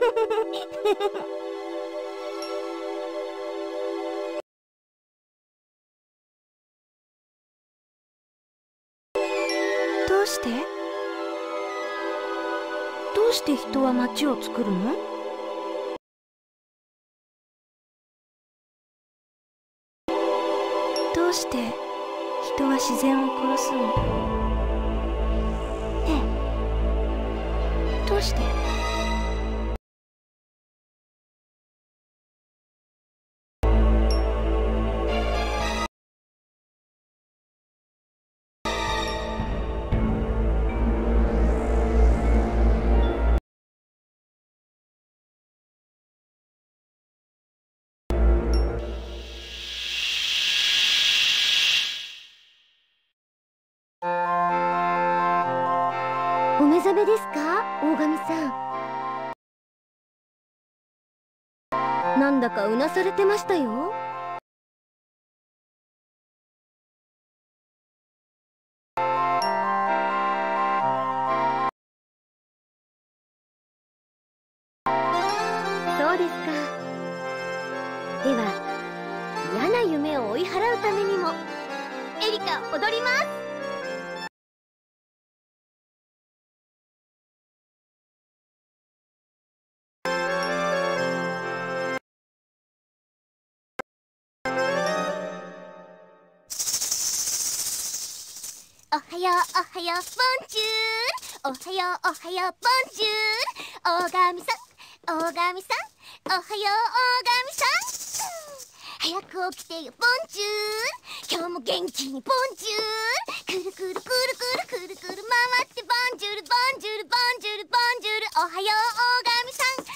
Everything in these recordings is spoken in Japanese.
どうして？どうして人は街を作るの？どうして人は自然を殺すの？ねえ。どうして？だかうなされてましたよ。ようおはようボンジュールおはようおはようボンジュール大神さん大神さんおはよう大神さん早く起きてよボンジュール今日も元気にボンジュールくるくるくるくるくるくる回ってボンジュールボンジュールボンジュールボンジュールおはよう大神さん。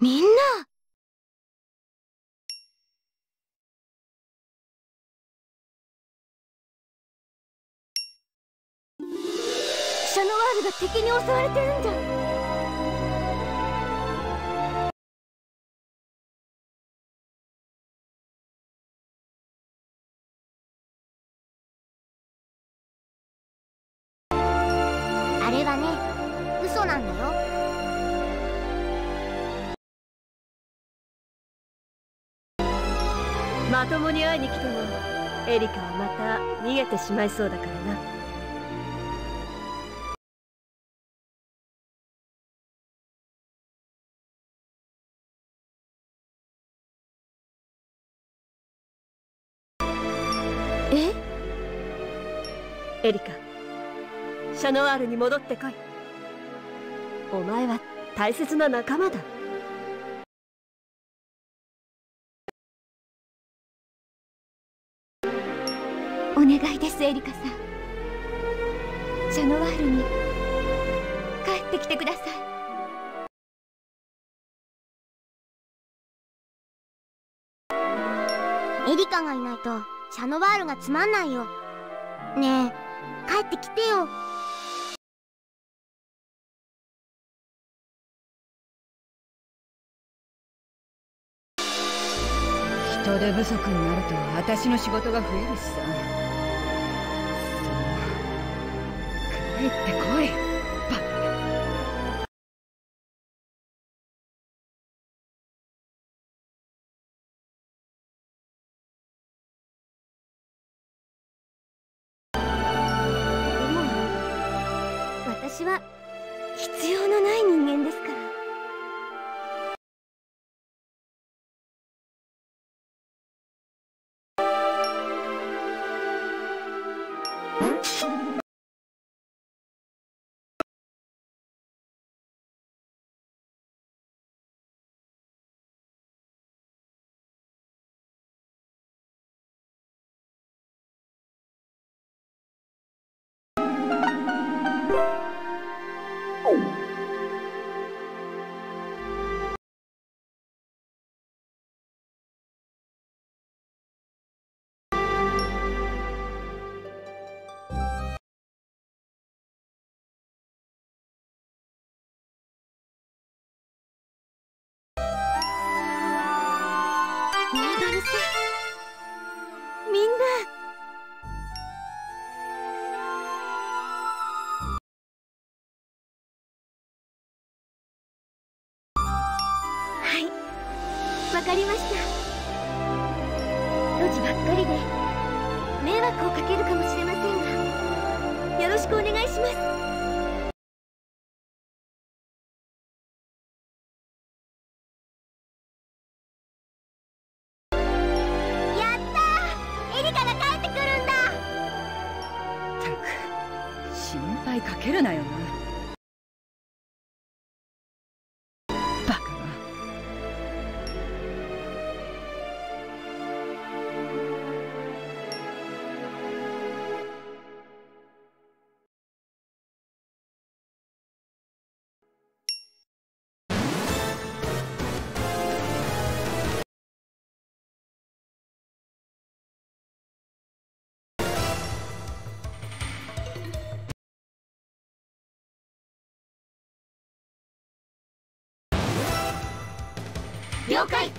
みんな。シャノワールが敵に襲われてるんじゃまともに会いに来てもエリカはまた逃げてしまいそうだからな。え？エリカシャノワールに戻ってこい。お前は大切な仲間だ願いですエリカさん。シャノワールに。帰ってきてください。エリカがいないとシャノワールがつまんないよ。ねえ帰ってきてよ。人手不足になると私の仕事が増えるしさってこ了解。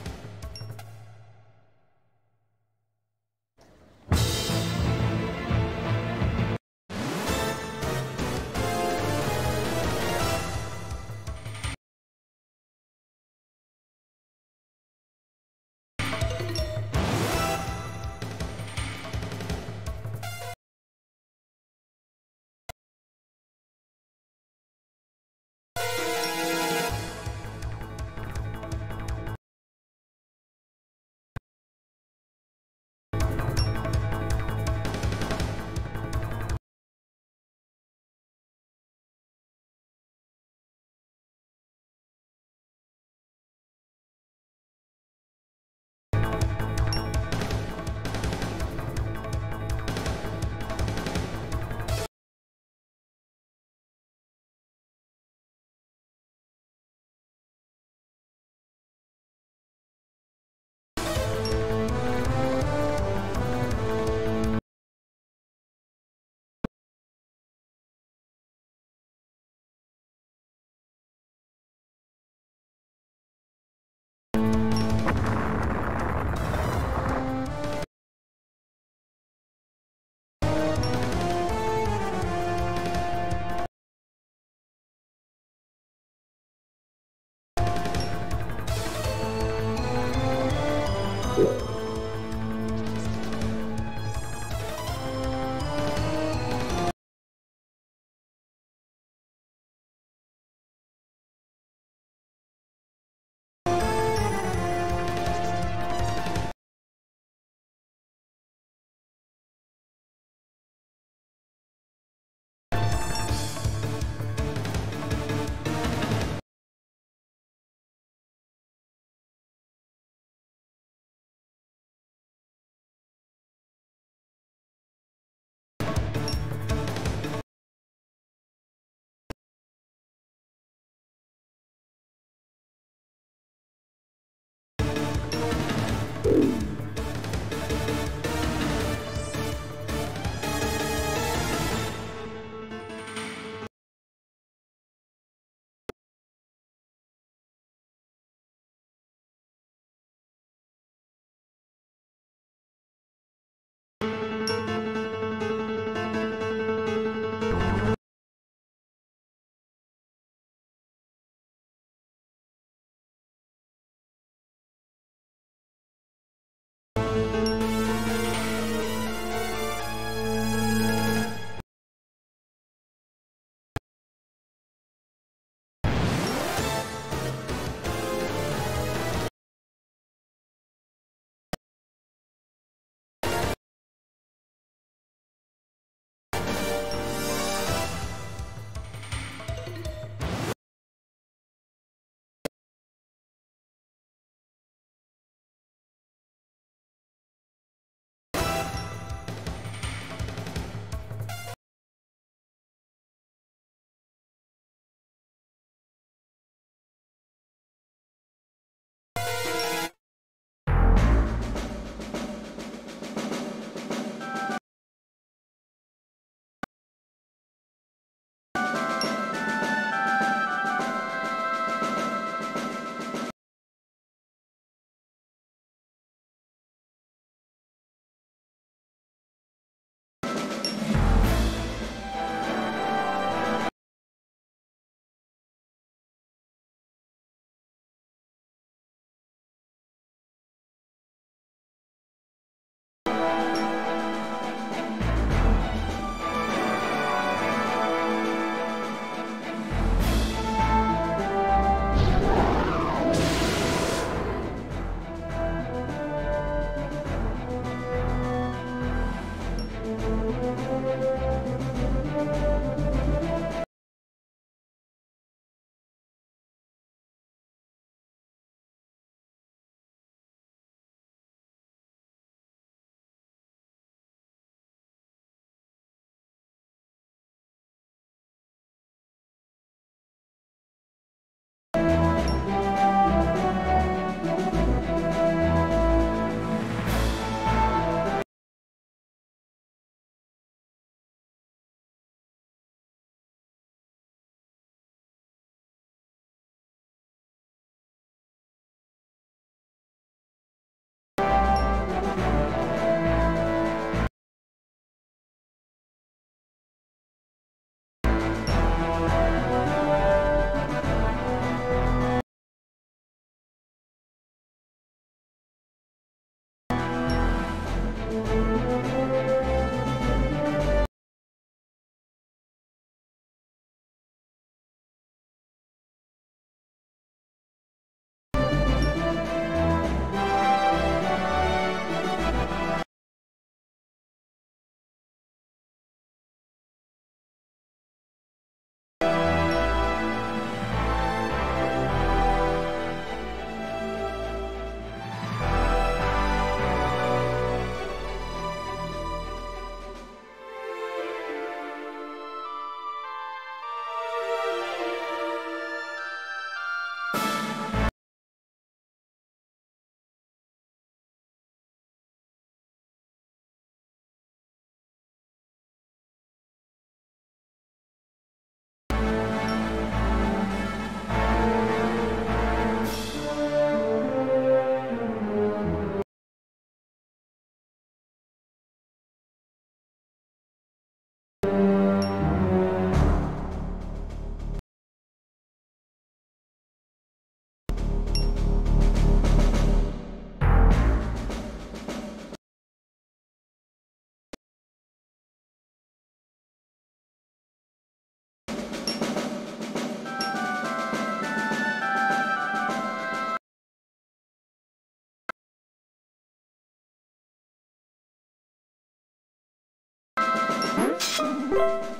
Florida.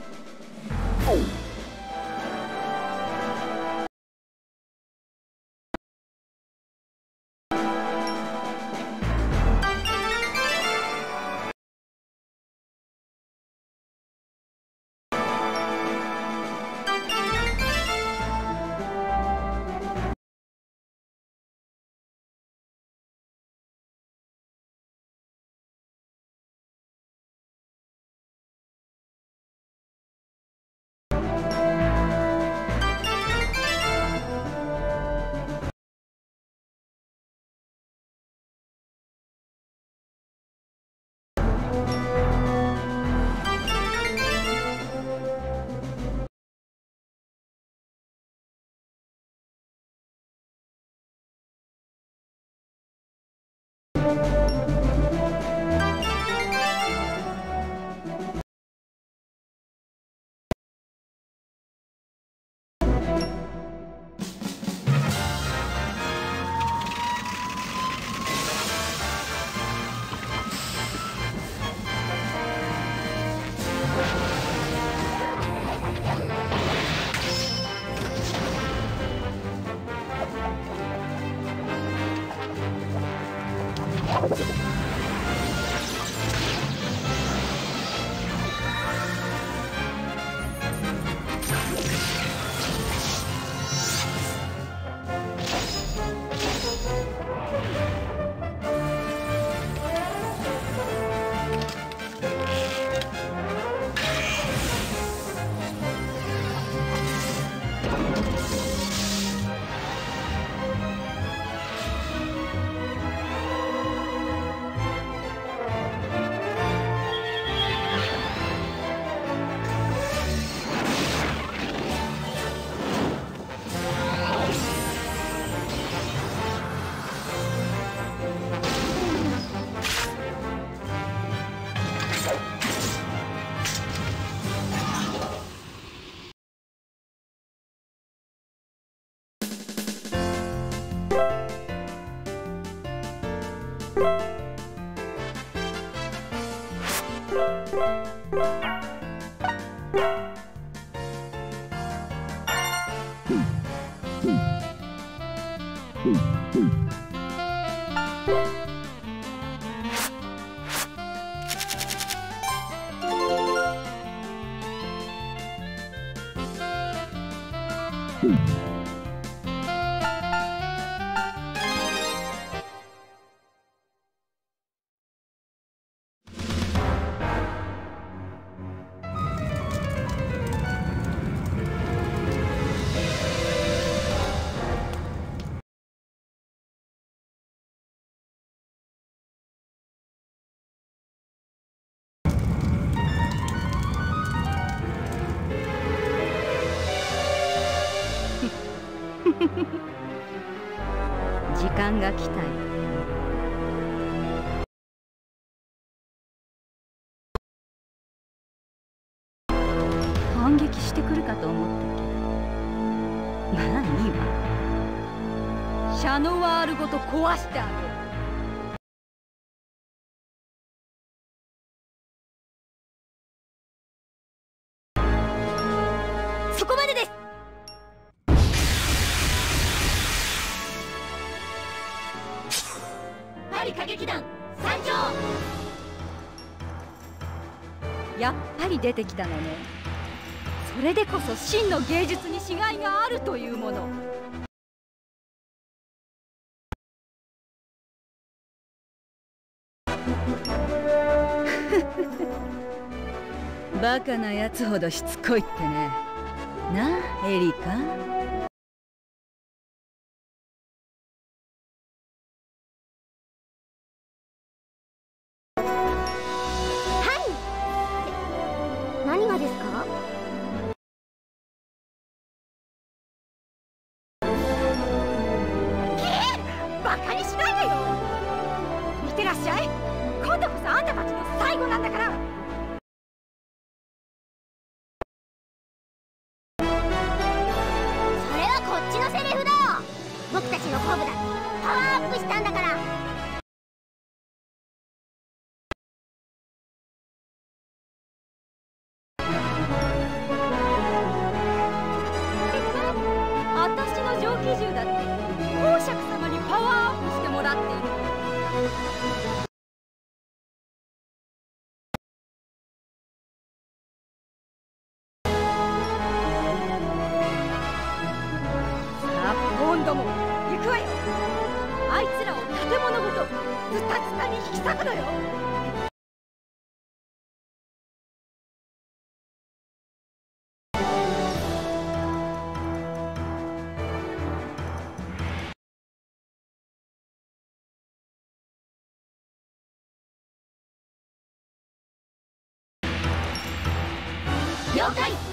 時間が来たよ。反撃してくるかと思ったけど。まあいいわ。シャノワールごと壊してあげる。てきたのね。それでこそ真の芸術に違いがあるというもの。バカなやつほどしつこいってね。なあエリカ。了解。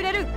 くれる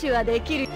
手はできる。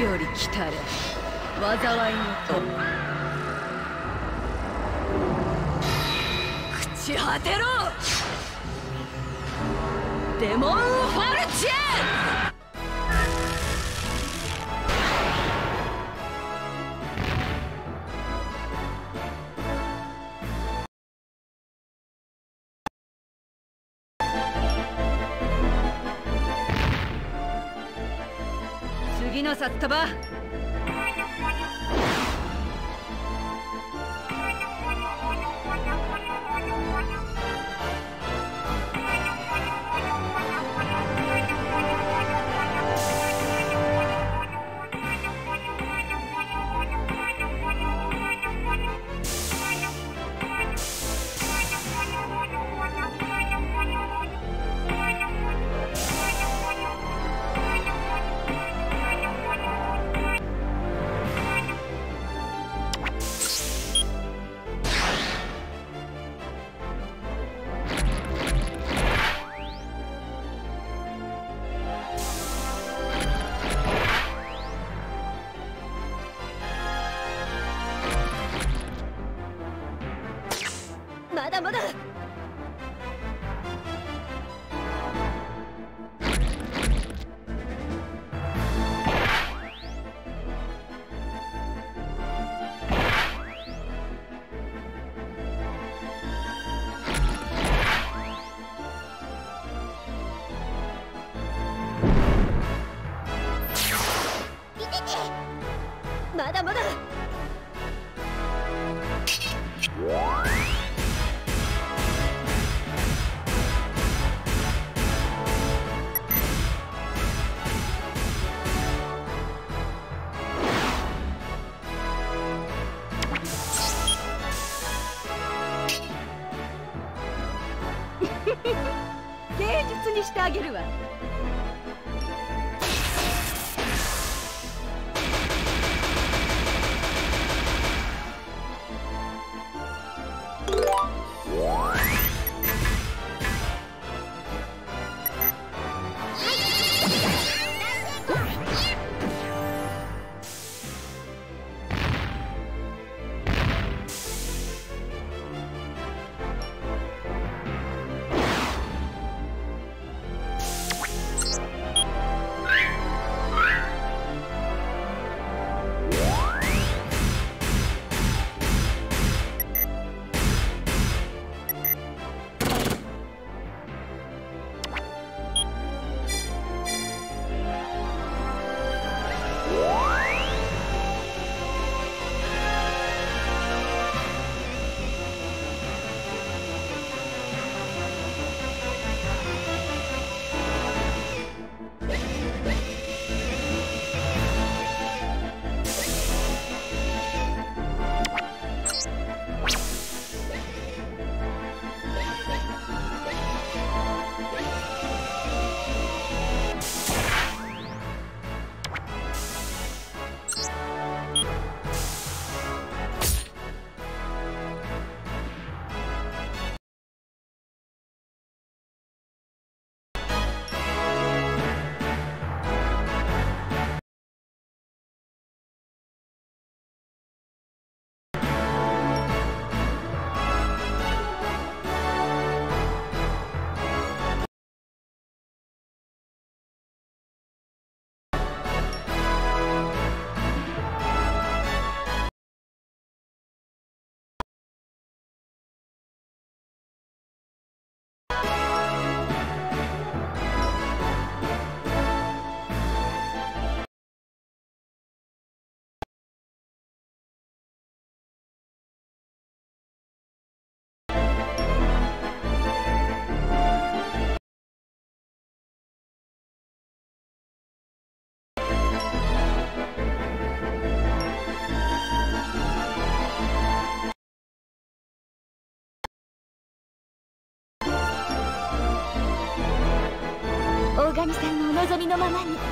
より来たれ。災いのと朽ち果てろ。デモン・ファルチェ。望みのままに「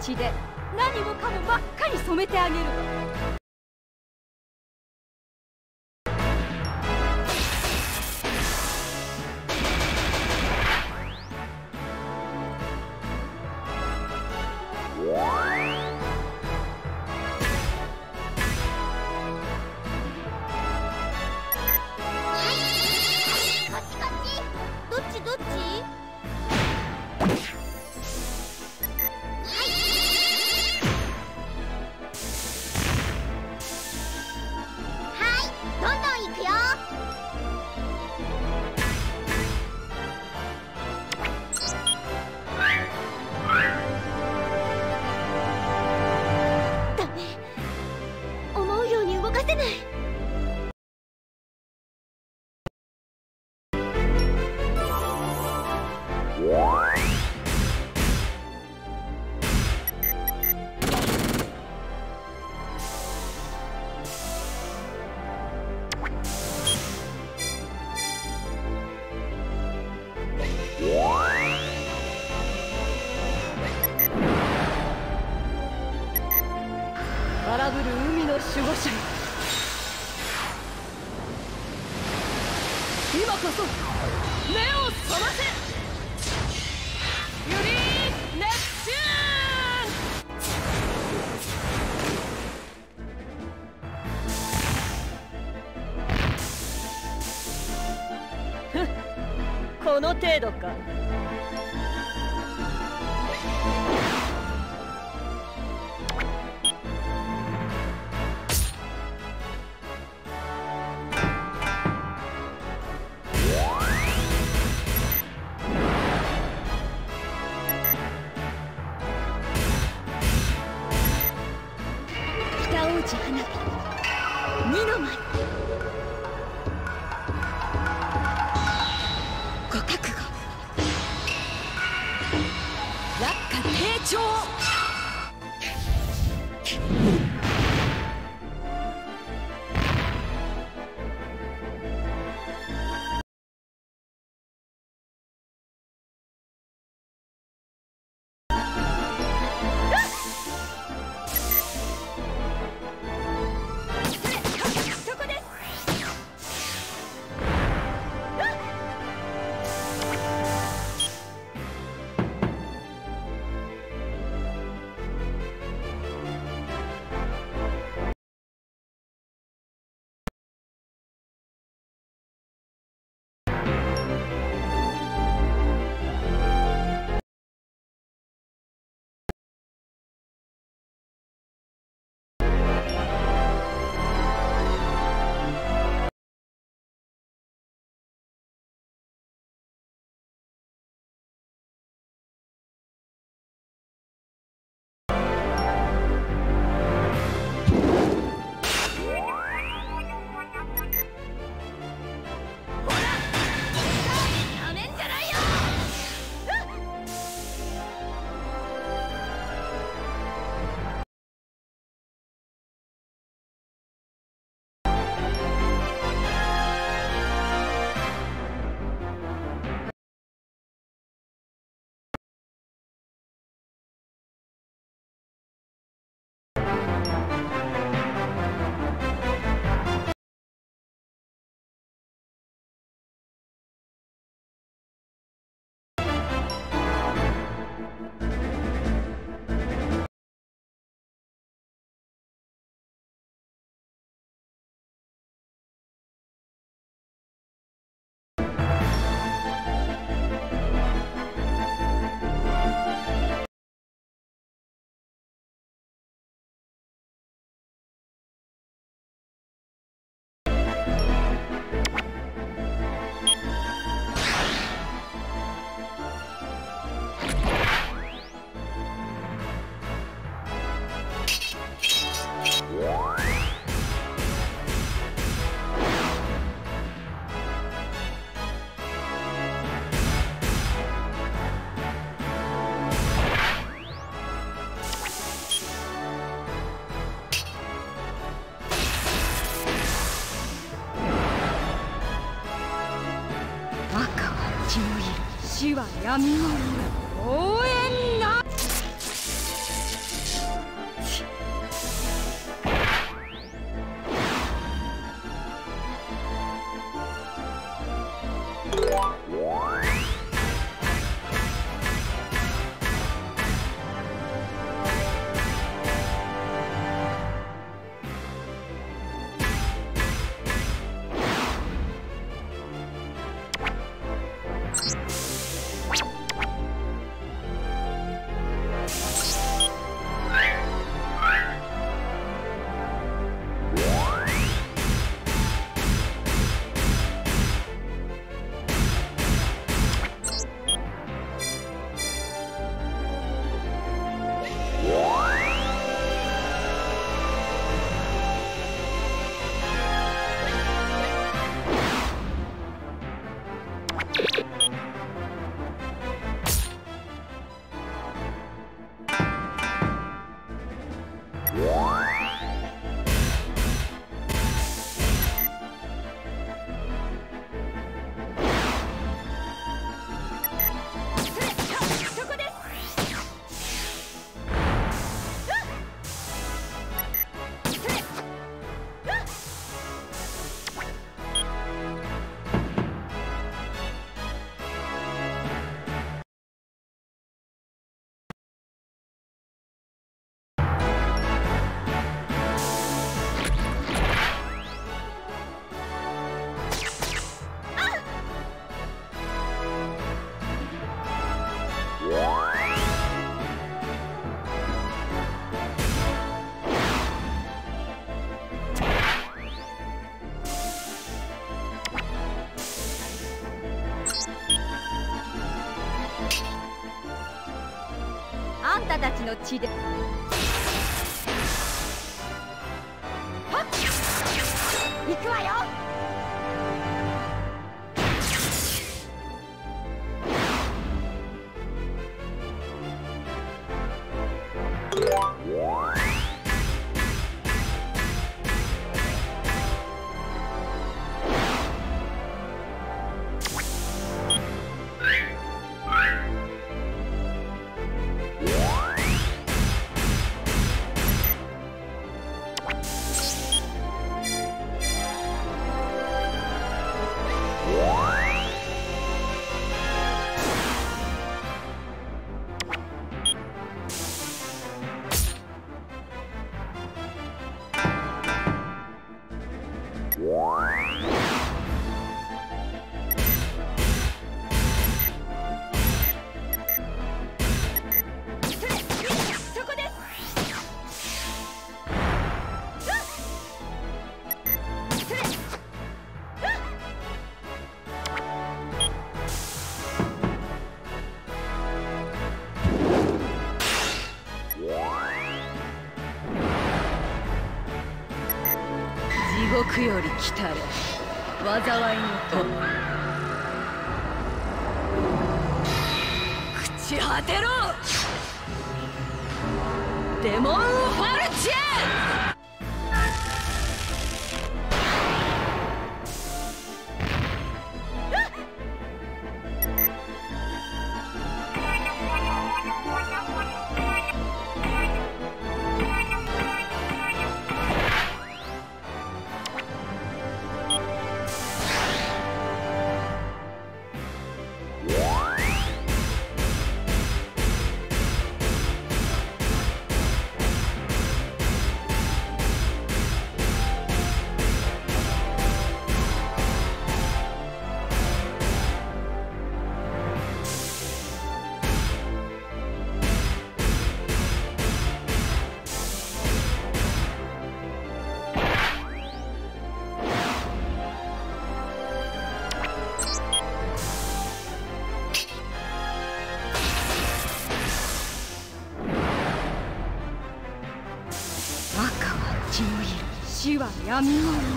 血で何もかも真っ赤に染めてあげる。の程度か。闇をの地で。より来たれ。災いの友。闇を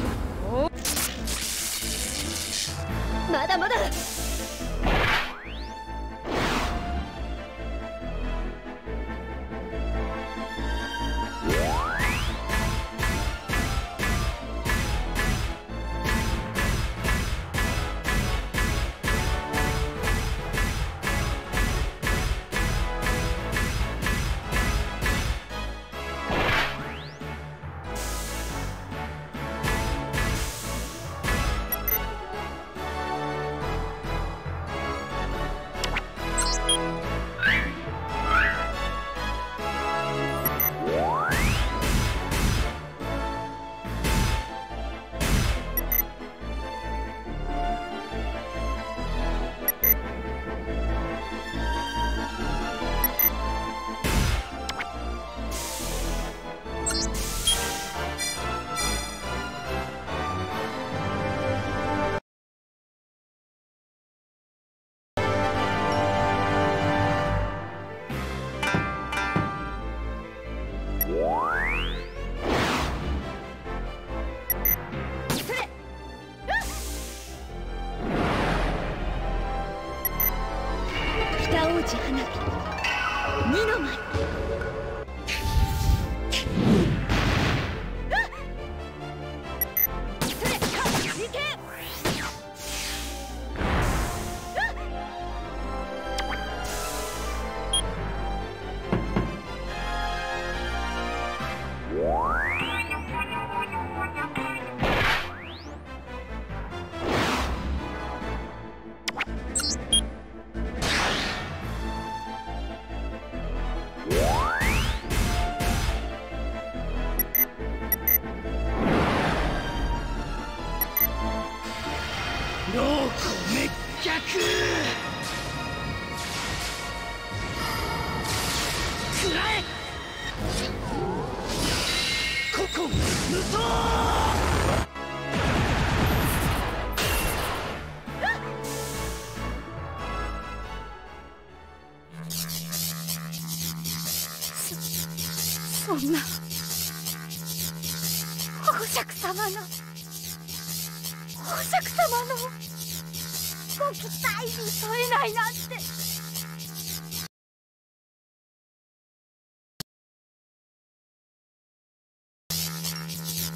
ご期待に添えないなんて。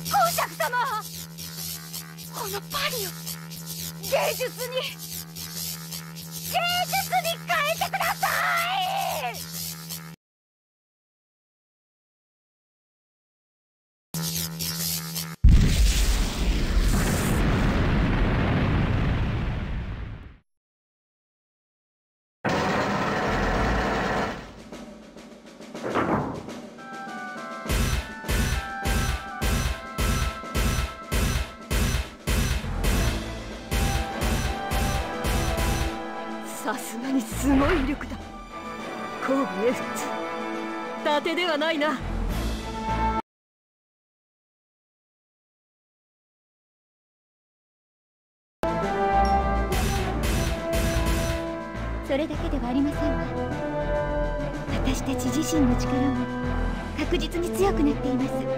宝釈様このパリを芸術に。はないな。それだけではありませんわ。私たち自身の力も確実に強くなっています。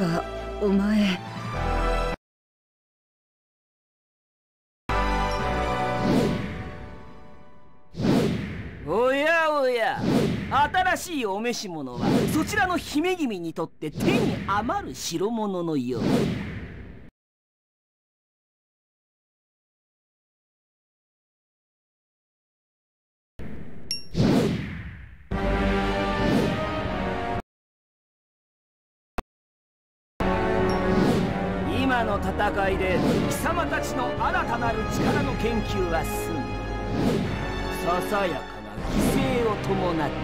かお前。おやおや。新しいお召し物はそちらの姫君にとって手に余る代物のよう。今の戦いで貴様たちの新たなる力の研究は済む。ささやかな犠牲を伴って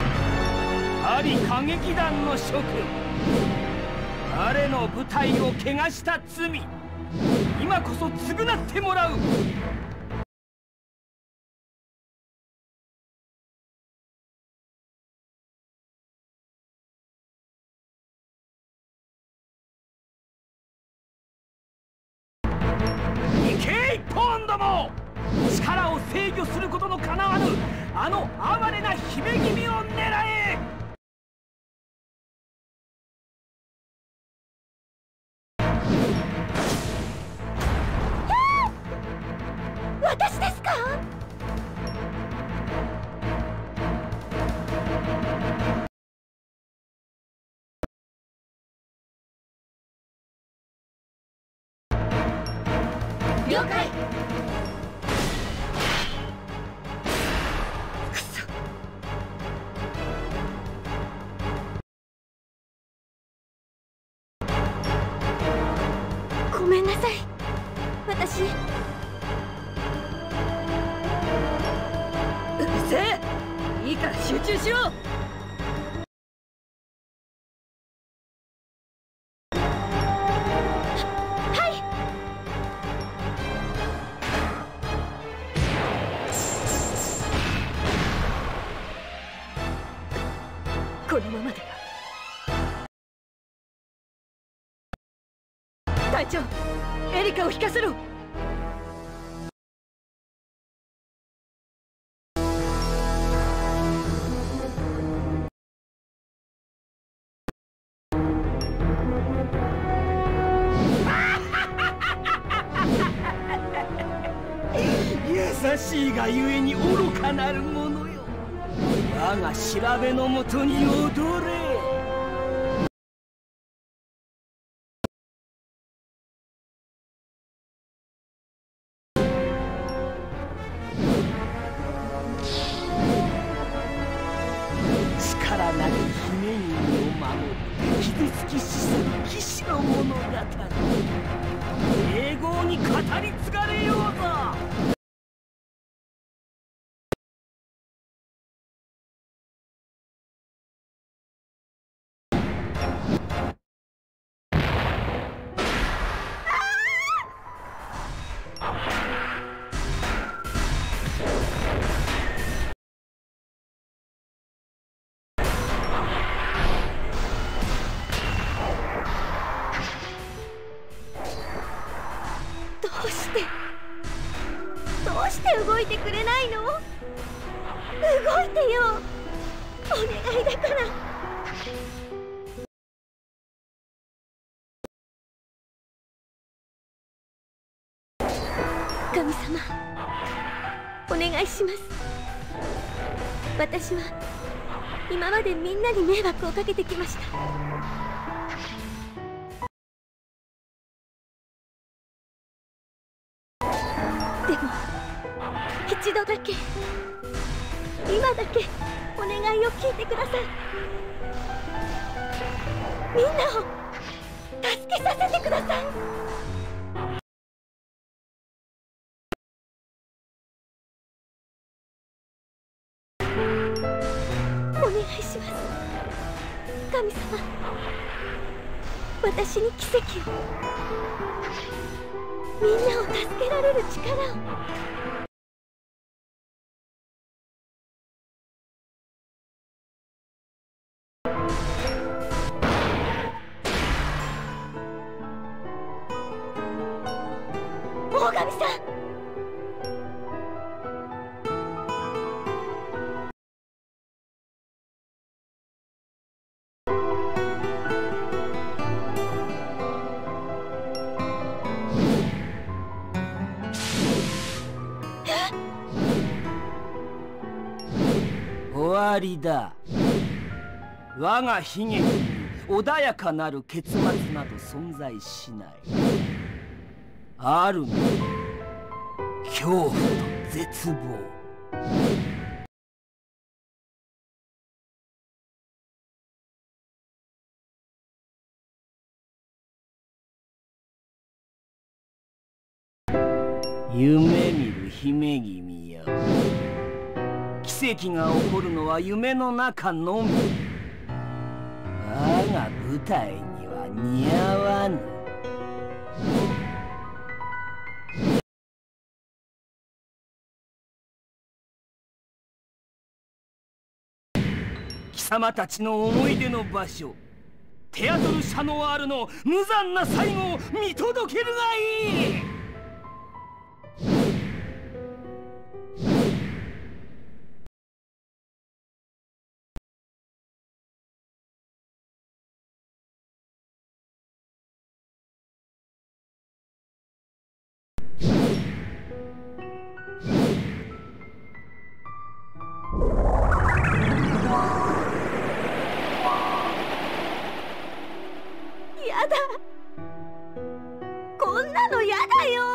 なパリ歌劇団の諸君。彼の部隊を汚した罪。今こそ償ってもらう。了解。隊長エリカを引かせろ。優しいがゆえに愚かなる者よ。我が調べのもとに踊でみんなに迷惑をかけてきました。でも一度だけ今だけお願いを聞いてください。みんなを助けさせてください。みんなを助けられる力を。りだ。我が悲劇に穏やかなる結末など存在しない。あるの恐怖と絶望。夢見る姫君よ奇跡が起こるのは夢の中のみ。我が舞台には似合わぬ。貴様たちの思い出の場所テアトル・シャノワールの無残な最後を見届けるがいい！やだ。こんなのやだよ。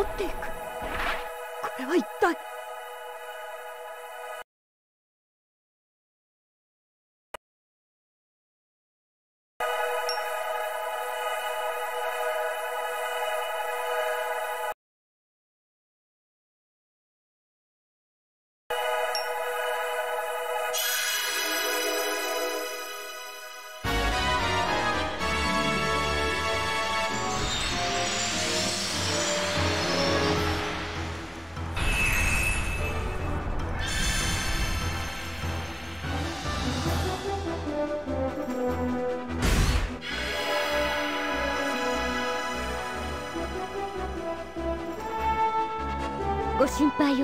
治っていく。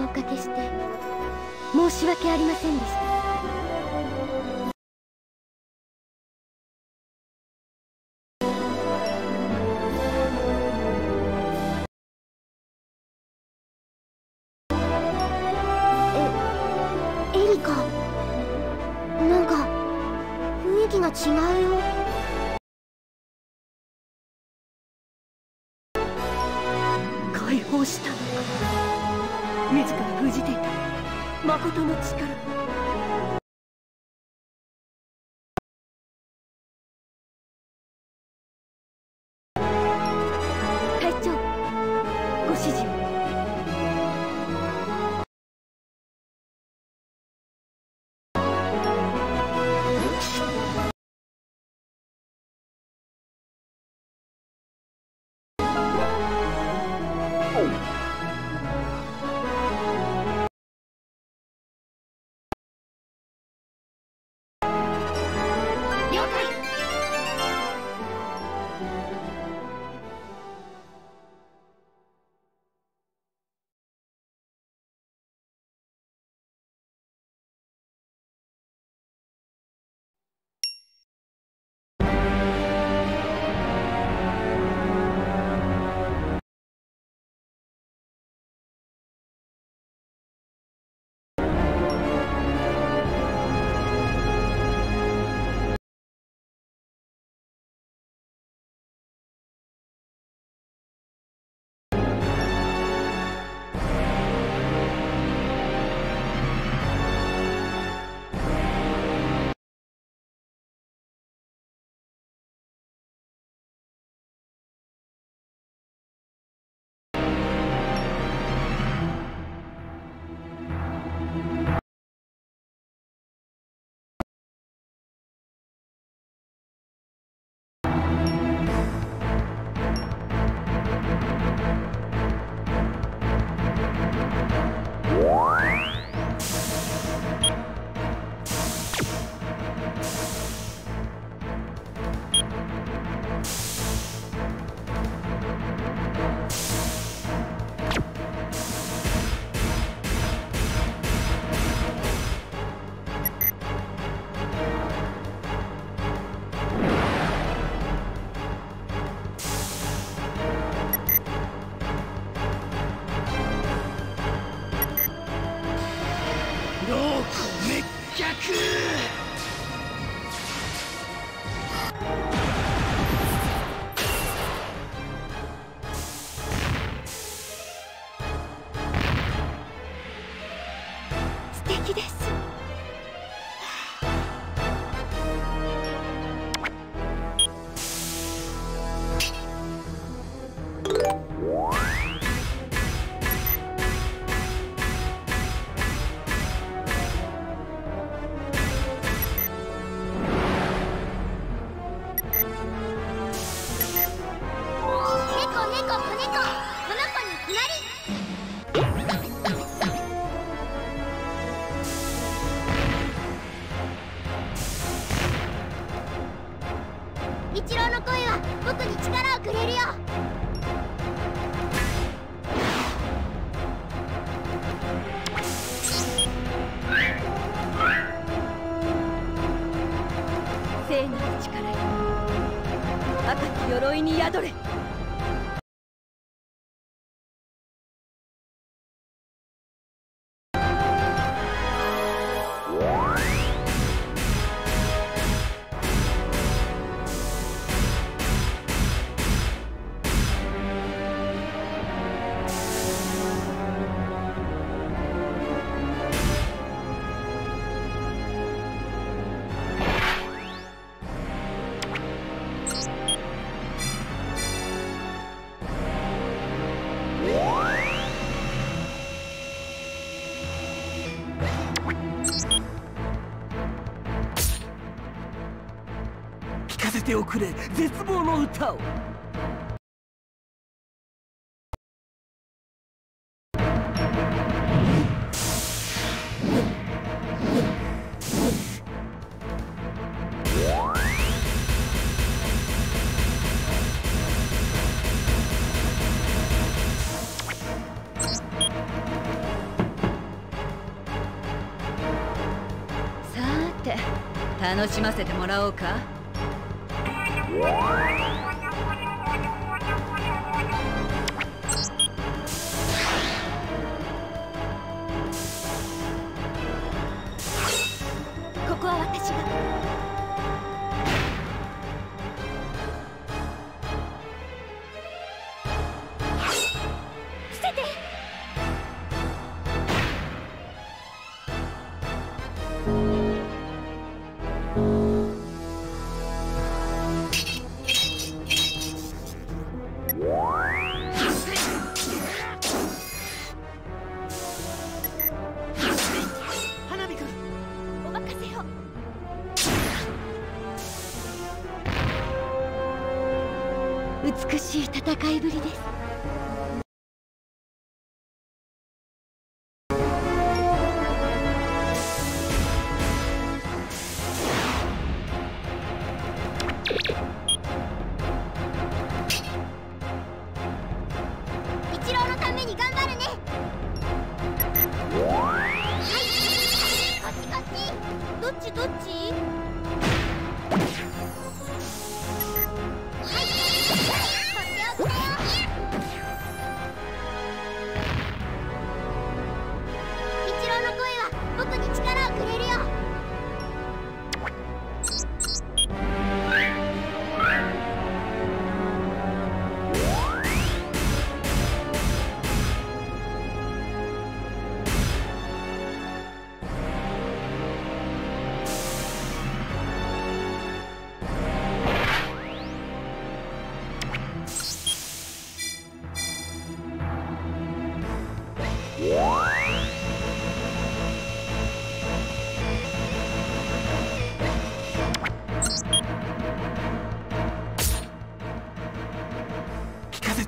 おかけしてておくれ絶望の歌を。楽しませてもらおうか。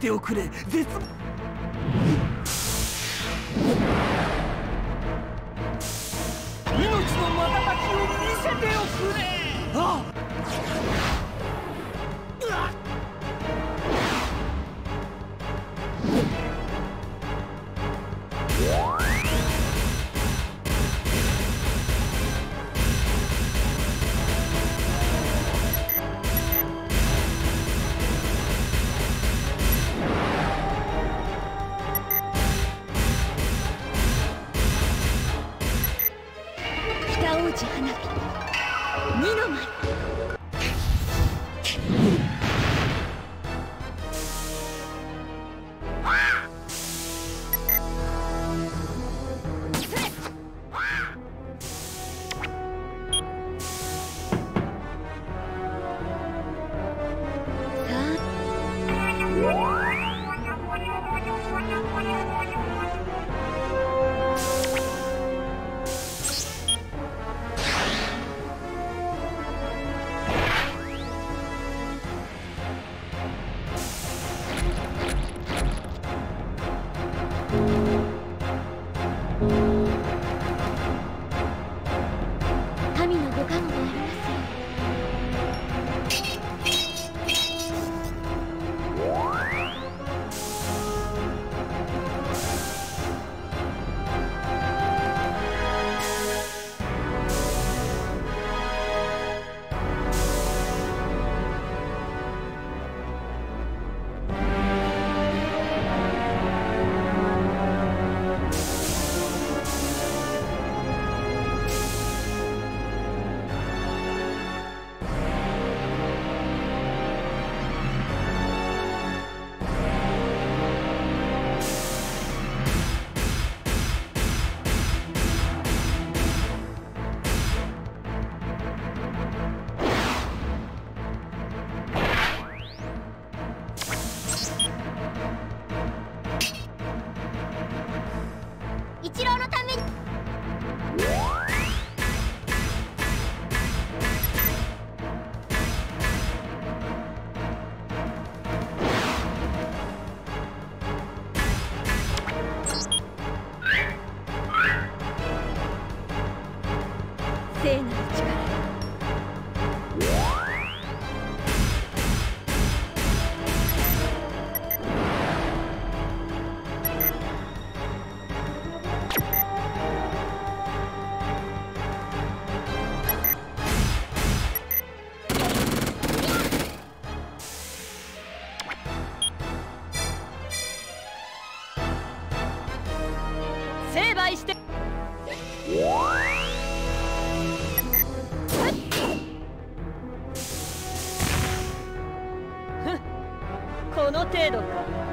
ておくれ。絶その程度か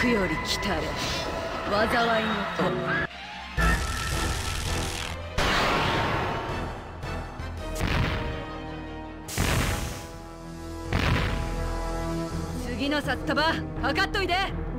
くより来たれ。災いの子次の札束測っといで。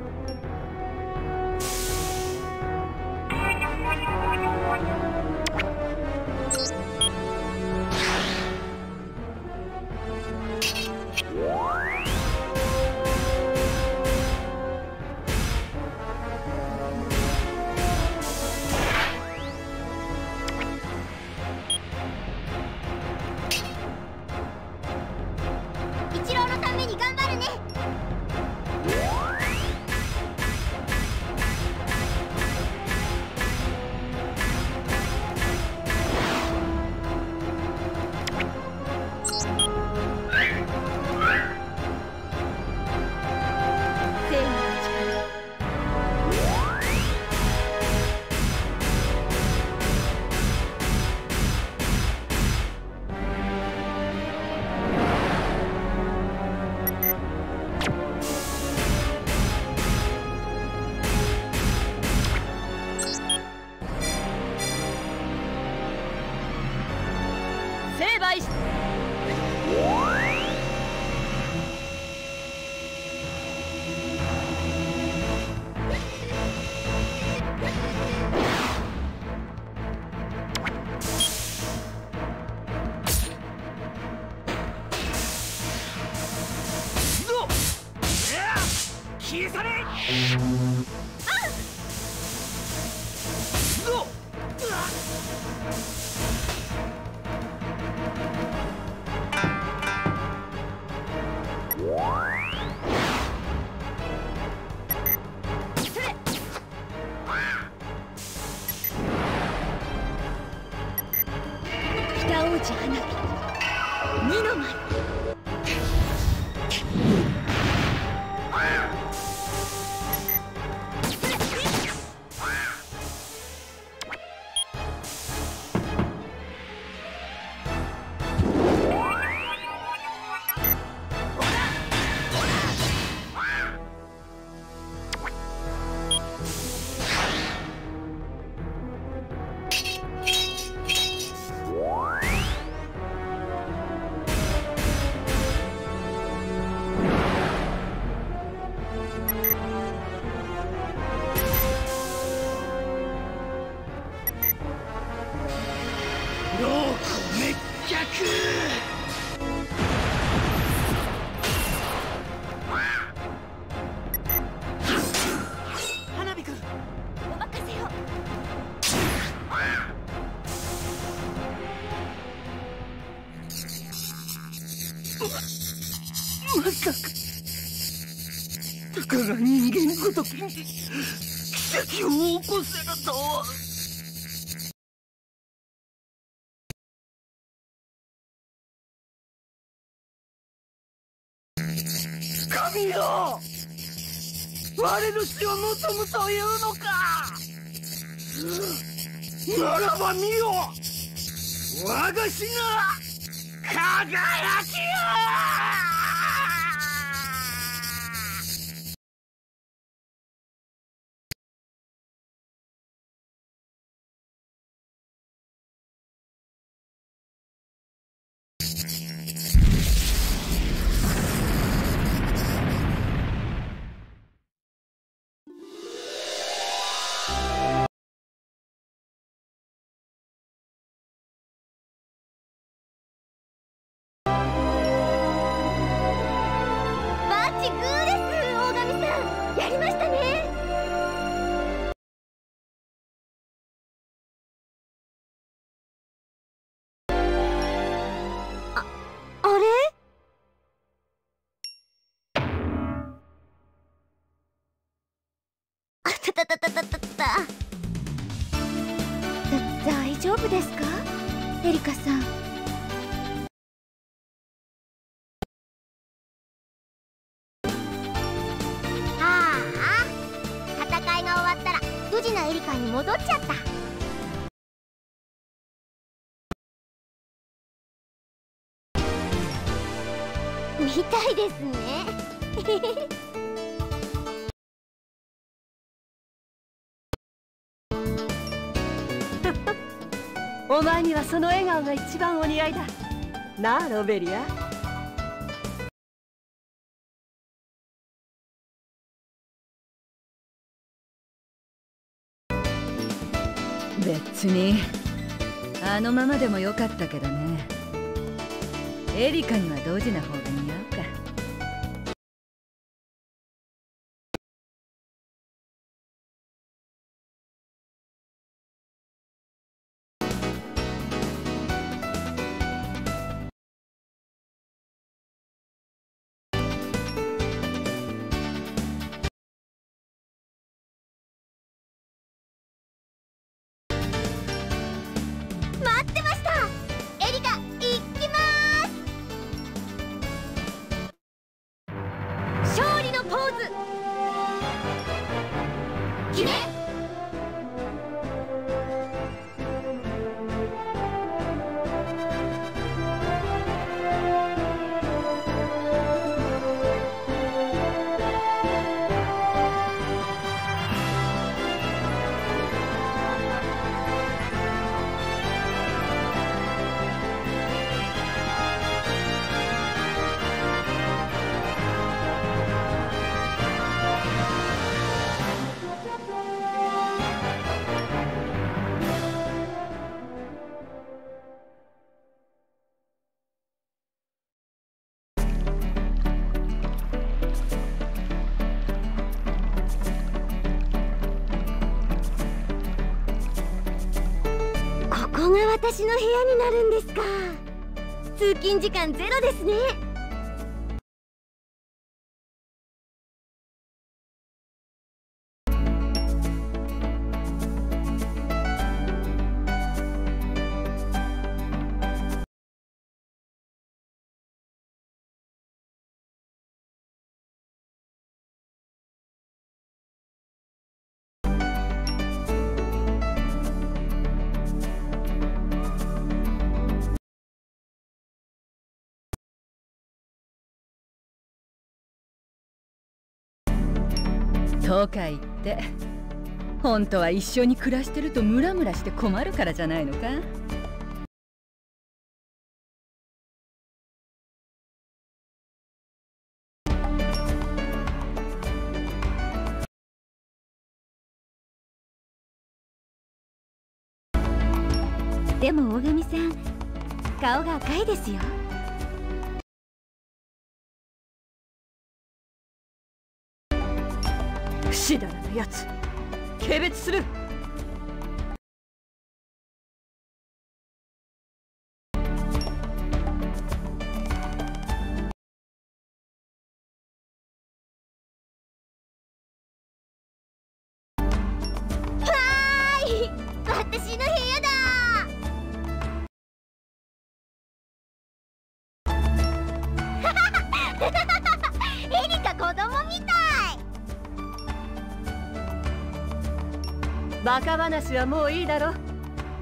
かが人間ごときに奇跡を起こせるとは神よ我の死を望むというのかならば見よ我が死が輝きよたたたたたた。大丈夫ですか？エリカさん。ああ戦いが終わったらドジなエリカに戻っちゃった。みたいですね。お前にはその笑顔が一番お似合いだ。なあロベリア。別に。あのままでもよかったけどね。エリカにはドジな方が似合う。私の部屋になるんですか。通勤時間ゼロですね。とか言って本当は一緒に暮らしてるとムラムラして困るからじゃないのか？でも大神さん顔が赤いですよ。不死だらなやつ軽蔑する。バカ話はもういいだろ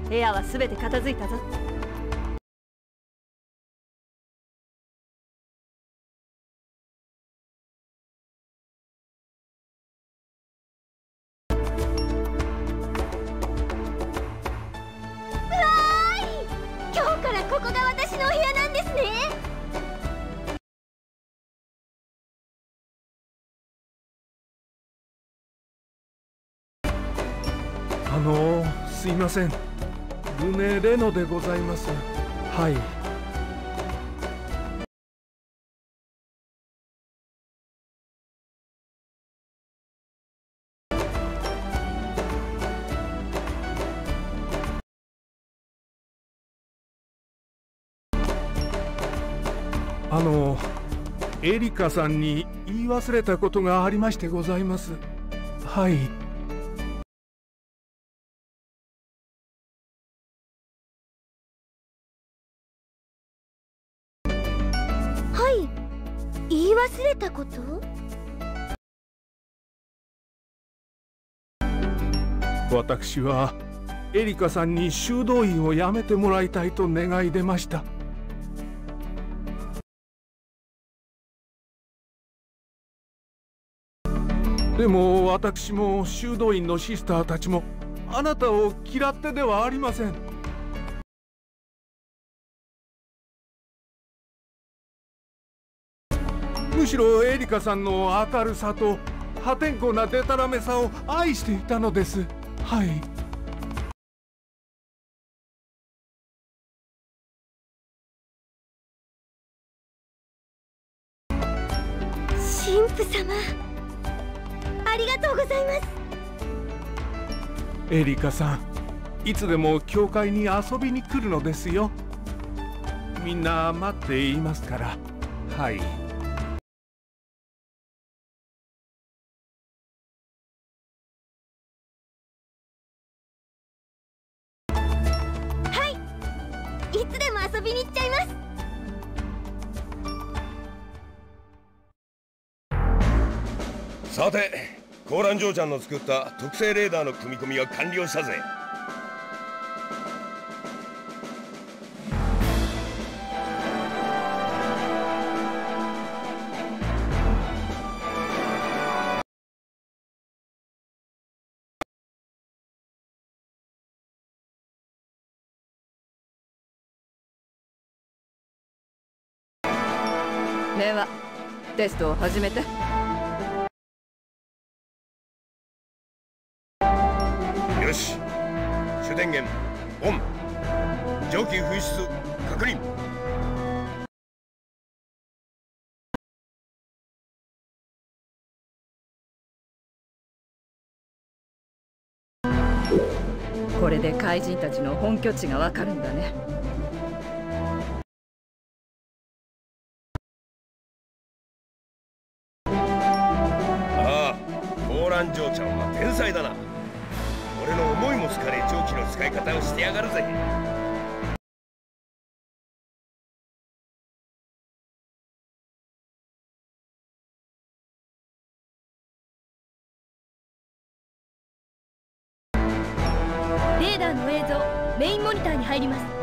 部屋は全て片付いたぞ。せん。ルネ・レノでございますはい。あのエリカさんに言い忘れたことがありましてございます。はい。忘れたこと？私はエリカさんに修道院を辞めてもらいたいと願い出ました。でも私も修道院のシスターたちもあなたを嫌ってではありません。むしろエリカさんの明るさと破天荒なデタラメさを愛していたのです。はい。神父様。ありがとうございます。エリカさんいつでも教会に遊びに来るのですよ。みんな待っていますから。はいい遊びに行っちゃいます。さてコーラン嬢ちゃんの作った特製レーダーの組み込みは完了したぜ。テストを始めて。よし。主電源オン。蒸気噴出確認。これで怪人たちの本拠地がわかるんだねメインモニターに入ります。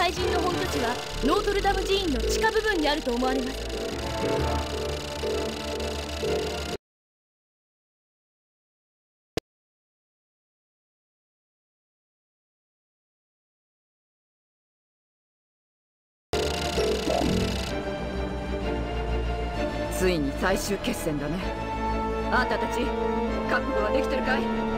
怪人の本拠地はノートルダム寺院の地下部分にあると思われます。ついに最終決戦だね。あんたたち覚悟はできてるかい？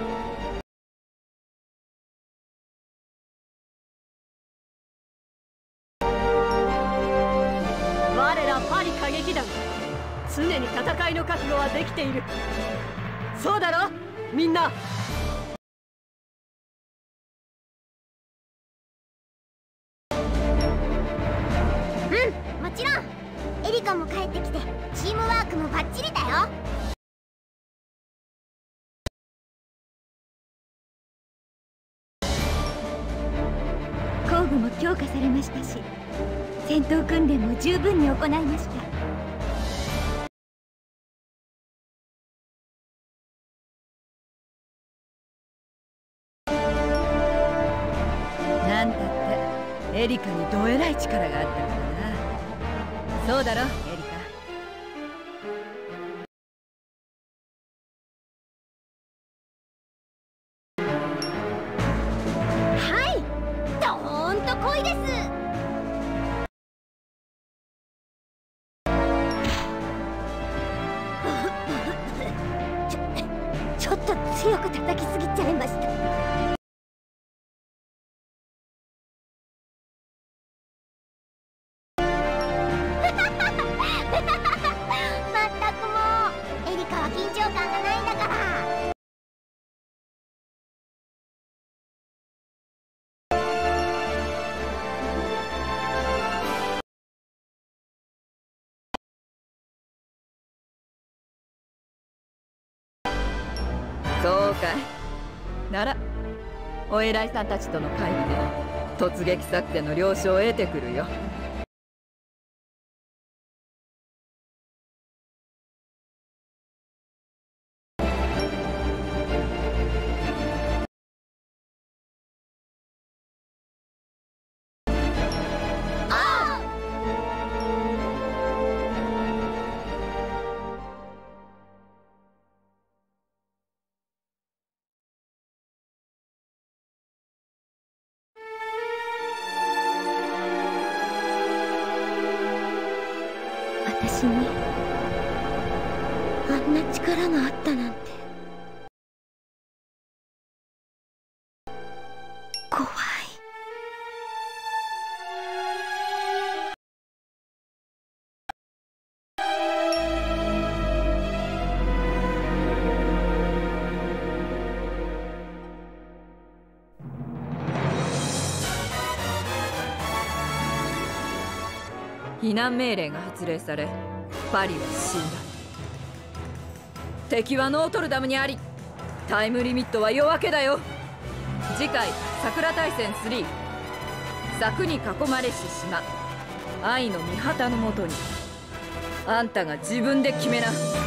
常に戦いの覚悟はできている。そうだろ？みんな。うんもちろん。エリカも帰ってきてチームワークもバッチリだよ。工具も強化されましたし戦闘訓練も十分に行いましたエリカにどえらい力があったからな。そうだろ。かい。ならお偉いさんたちとの会議で突撃作戦の了承を得てくるよ。力があったなんて。怖い。避難命令が発令されパリは死んだ。敵はノートルダムにありタイムリミットは夜明けだよ。次回「桜大戦3」柵に囲まれし島。愛の御旗のもとに。あんたが自分で決めな「